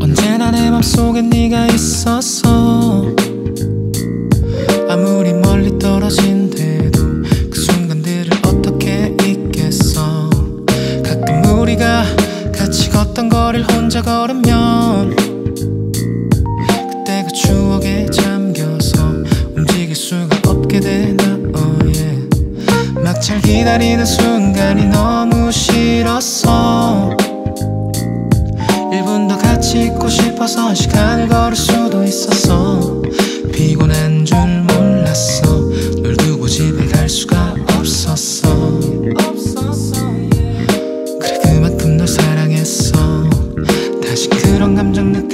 언제나 내 맘속에 네가 있었어 거리를 혼자 걸으면 그때 그 추억에 잠겨서 움직일 수가 없게 되나 oh yeah. 막잘 기다리는 순간이 너무 싫었어 1분 더 같이 있고 싶어서 시간을 걸을 수도 있었어 피곤한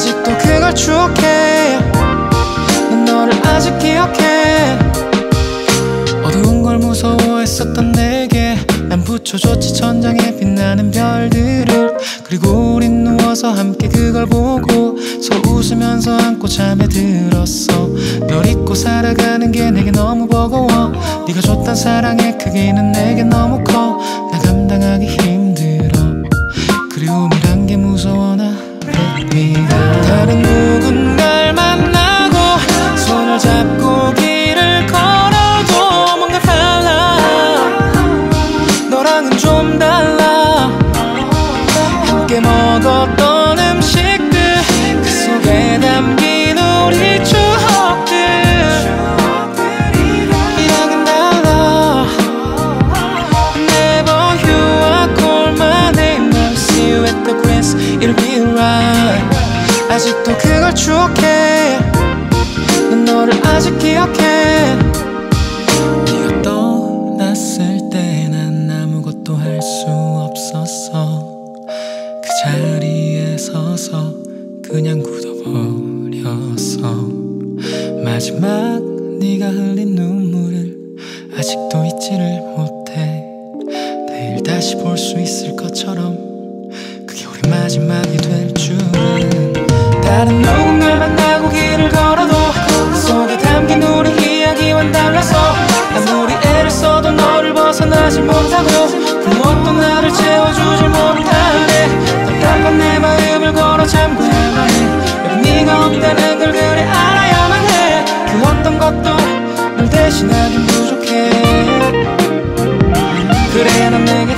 아직도 그걸 추억해. 난 너를 아직 기억해. 어두운 걸 무서워했었던 내게 난 붙여줬지 천장에 빛나는 별들을. 그리고 우린 누워서 함께 그걸 보고 서로 웃으면서 안고 잠에 들었어. 널 잊고 살아가는 게 내게 너무 버거워. 네가 줬던 사랑의 크기는 내게 너무 커 나 감당하기 힘들어. 그리움이란 게 무서워. 나 다른 누군가를 만나고 손을 잡고 길을 걸어도 뭔가 달라. 너랑은 좀 달라 아직도 그걸 추억해. 난 너를 아직 기억해. 네가 떠났을 때 난 아무것도 할 수 없었어. 그 자리에 서서 그냥 굳어버렸어. 마지막 네가 흘린 눈물을 아직도 잊지를 못해. 내일 다시 볼 수 있을 것처럼 그게 우리 마지막이 될 줄은 다른 누군가를 만나고 길을 걸어도 그 속에 담긴 우리 이야기와 달라서 아무리 애를 써도 너를 벗어나지 못하고 그 무엇도 나를 채워주질 못하네 답답한 내 마음을 걸어 잠궈야만 해여 네가 없다는 걸 그래 알아야만 해 그 어떤 것도 널 대신하긴 부족해. 그래야 난 내게